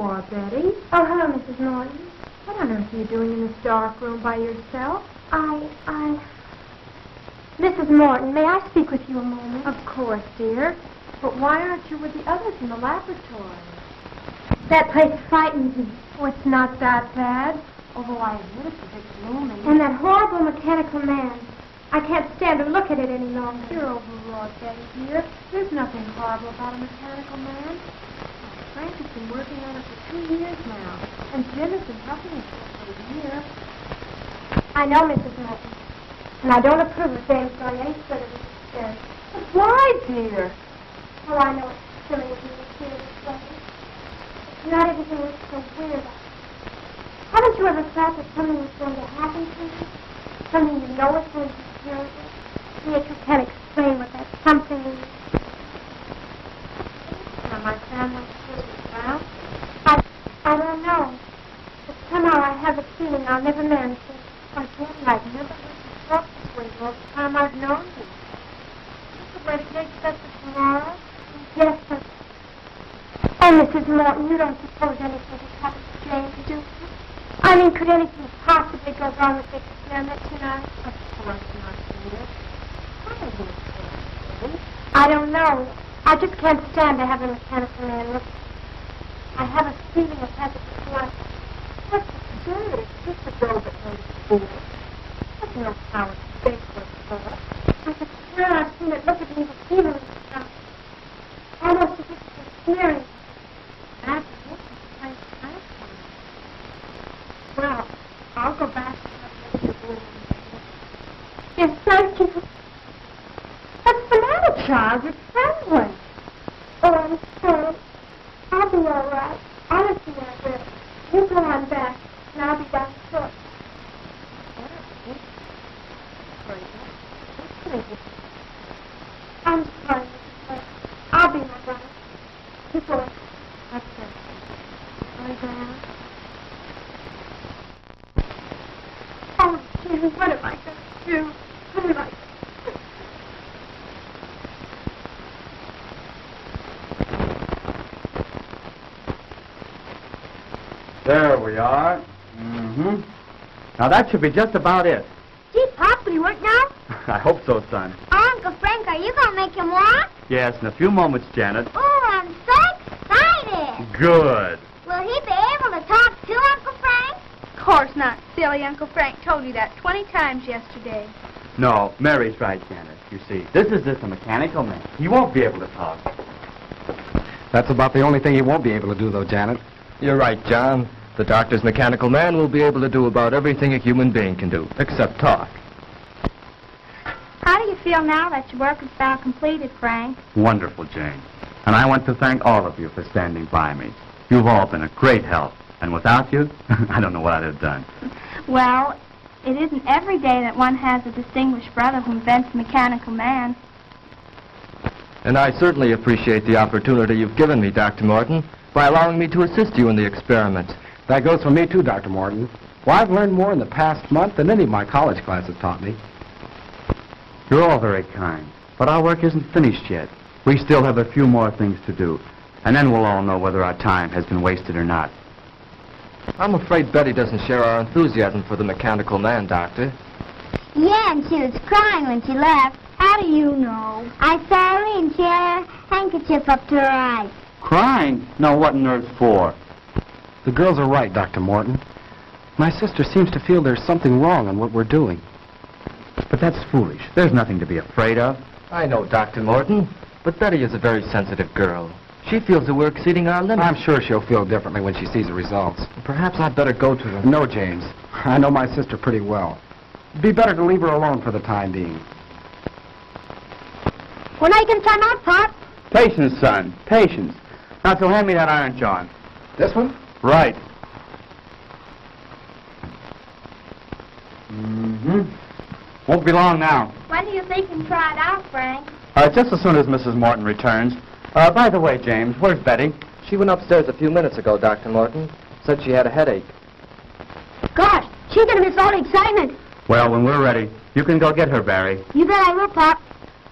are, Betty. Oh, hello, Mrs. Morton. What on earth are you doing in this dark room by yourself? I, I... Mrs. Morton, may I speak with you a moment? Of course, dear. But why aren't you with the others in the laboratory? That place frightens me. Oh, it's not that bad. Although I admit it's a bit gloomy. And that horrible mechanical man. I can't stand to look at it any longer. You're overwrought, Betty, dear. There's nothing horrible about a mechanical man. Frank has been working on it for two years now, and Jim has been helping him for a year. I know, Mrs. Morton. And I don't approve of James going any further with this. But why, dear? Oh, I know it's silly of me to feel this. But not everything was so weird. Haven't you ever felt that something is going to happen to you? Something you know is going to be terrible? Yet you can't explain what that something is. Are my family still around? I, I don't know. But somehow I have a feeling I'll never manage it. Betty, I've never heard you talk this way all the time I've known you. Is the way birthday set for tomorrow? Yes, but... Oh, Mrs. Morton, you don't suppose anything has happened to James, do you? I mean, could anything possibly go wrong with the experiment tonight? Of course not, dear. Why are you afraid, Betty? I don't know. I just can't stand to have a mechanical uh, man look. I have a feeling it has a before. What's absurd? It's just a girl that knows school. There's no power to think for her. I could swear I've seen it look at me with feeling and stuff. Almost as if it was sneering. That's what the place has Well, I'll go back to the room. Yes, thank you. What's the matter, child? You're trembling. Oh, I'm sorry. I'll be all right. I will. You go on back, and I'll be down short. I'm sorry. West. I'll be my brother. You go. That's it. Sorry, Diana. Oh, Jim, what am I going to do? What am I There we are. Mm-hmm. Now that should be just about it. Gee, Pop, will you work now? I hope so, son. Oh, Uncle Frank, are you going to make him walk? Yes, in a few moments, Janet. Oh, I'm so excited. Good. Will he be able to talk to Uncle Frank? Of course not, silly. Uncle Frank told you that 20 times yesterday. No, Mary's right, Janet. You see, this is just a mechanical man. He won't be able to talk. That's about the only thing he won't be able to do, though, Janet. You're right, John. The doctor's mechanical man will be able to do about everything a human being can do, except talk. How do you feel now that your work is about completed, Frank? Wonderful, Jane. And I want to thank all of you for standing by me. You've all been a great help. And without you, I don't know what I'd have done. Well, it isn't every day that one has a distinguished brother who invents a mechanical man. And I certainly appreciate the opportunity you've given me, Dr. Morton, by allowing me to assist you in the experiment. That goes for me, too, Dr. Morton. Well, I've learned more in the past month than any of my college classes taught me. You're all very kind. But our work isn't finished yet. We still have a few more things to do. And then we'll all know whether our time has been wasted or not. I'm afraid Betty doesn't share our enthusiasm for the mechanical man, Doctor. Yeah, and she was crying when she left. How do you know? I saw her and she had her handkerchief up to her eyes. Crying? No, what on earth for? The girls are right, Dr. Morton. My sister seems to feel there's something wrong in what we're doing. But that's foolish. There's nothing to be afraid of. I know, Dr. Morton, but Betty is a very sensitive girl. She feels that we're exceeding our limits. I'm sure she'll feel differently when she sees the results. Perhaps I'd better go to them. No, James. I know my sister pretty well. It'd be better to leave her alone for the time being. When I can going to time out, Pop? Patience, son. Patience. Now, so hand me that iron, John. This one? Right. Mm-hmm. Won't be long now. When do you think you can try it out, Frank? Uh, just as soon as Mrs. Morton returns. Uh, by the way, James, where's Betty? She went upstairs a few minutes ago, Dr. Morton. Said she had a headache. Gosh, she's going to miss all the excitement. Well, when we're ready, you can go get her, Barry. You bet I will, Pop.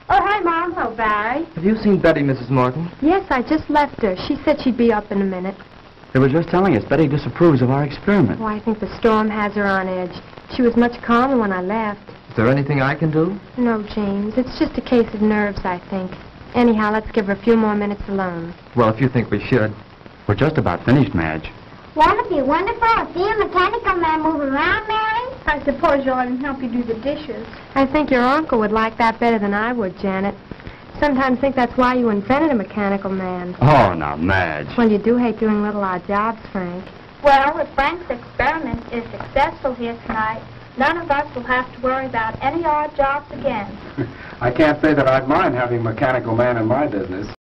Oh, hi, Mom. Hello, Barry. Have you seen Betty, Mrs. Morton? Yes, I just left her. She said she'd be up in a minute. They were just telling us Betty disapproves of our experiment. Oh, I think the storm has her on edge. She was much calmer when I left. Is there anything I can do? No, James, it's just a case of nerves, I think. Anyhow, let's give her a few more minutes alone. Well, if you think we should. We're just about finished, Madge. Won't it be wonderful to see a mechanical man move around, Mary? I suppose you'll let him help you do the dishes. I think your uncle would like that better than I would, Janet. Sometimes think that's why you invented a mechanical man. Oh, now, Madge. Well, you do hate doing little odd jobs, Frank. Well, if Frank's experiment is successful here tonight, none of us will have to worry about any odd jobs again. I can't say that I'd mind having a mechanical man in my business.